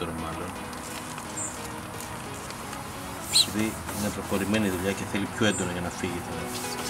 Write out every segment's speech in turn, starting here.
περισσότερο μάλλον. Επειδή είναι προχωρημένη δουλειά και θέλει πιο έντονα για να φύγει τώρα.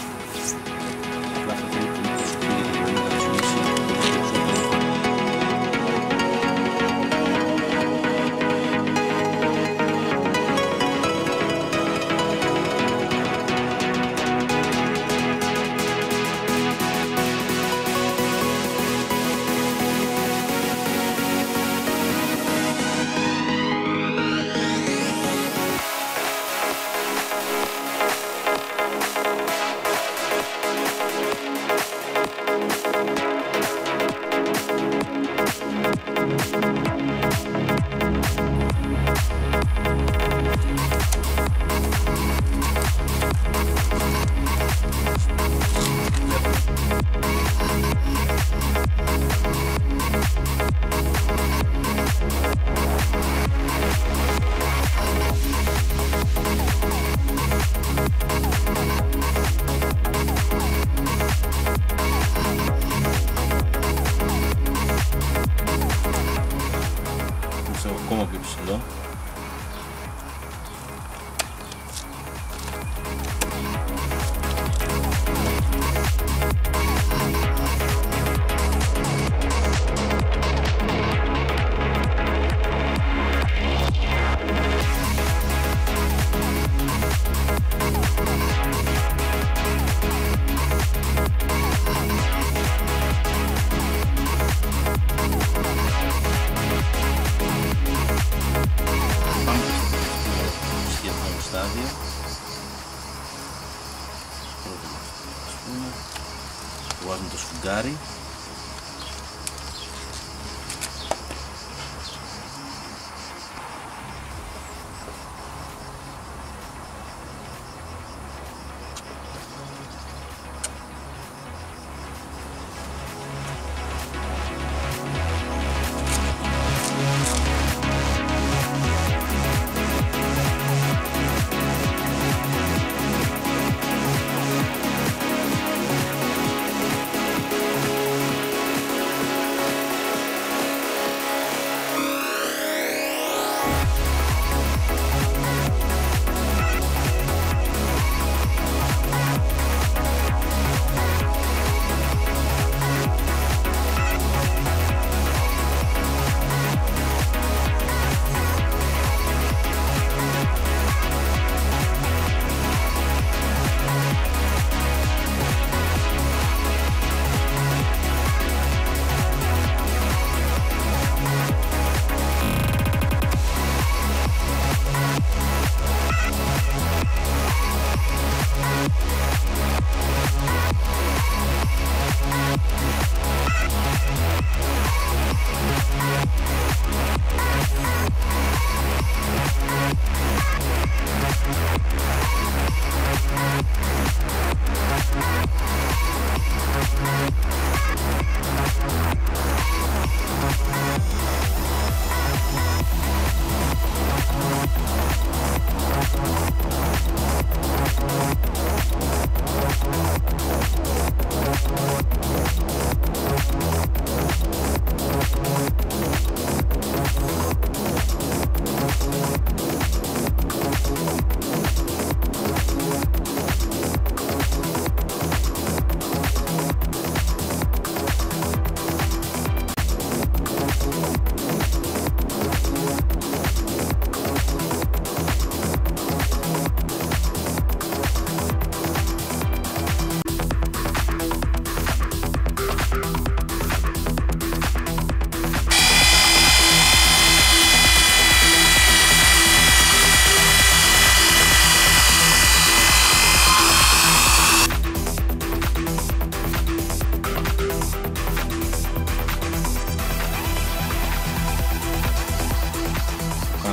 Gotti.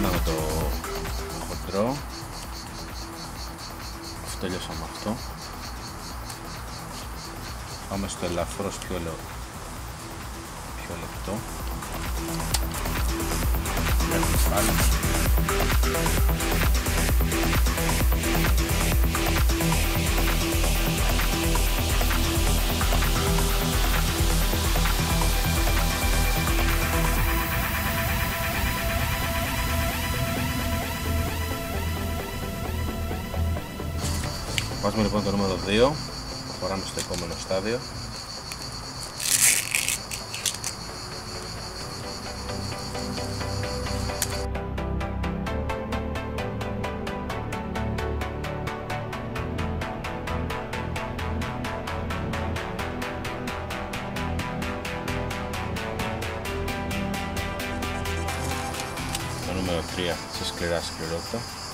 κάναμε το χοντρό. Αφού τελειώσαμε αυτό. Πάμε στο ελαφρώς πιο, λε... πιο λεπτό. Έχουμε Βάζουμε λοιπόν το νούμερο 2, προχωράμε στο επόμενο στάδιο. Το νούμερο 3 σε σκληρά σκληρότητα.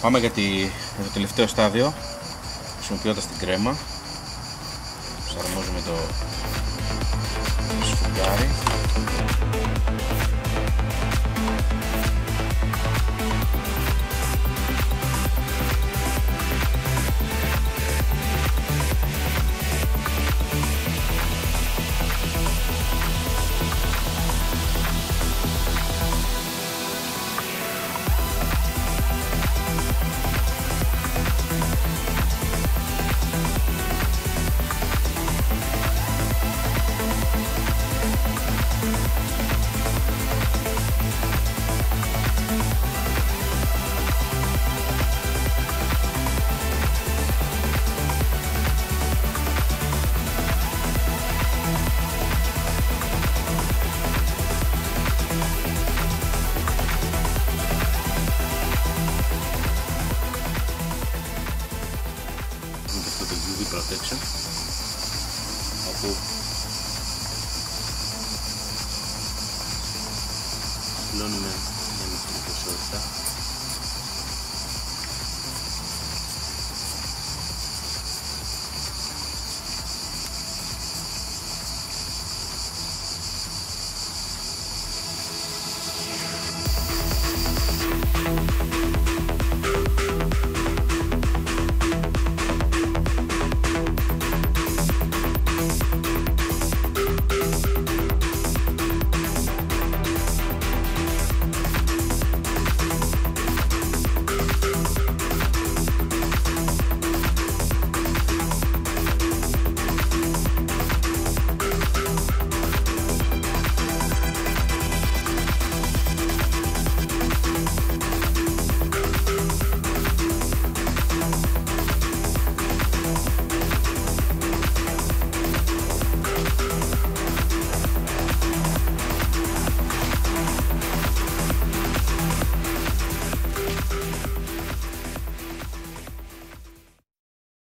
Πάμε για, τη, για το τελευταίο στάδιο χρησιμοποιώντας την κρέμα. Προσαρμόζουμε το, το σφουγγάρι protection. Acum nu ne-am ușor, da?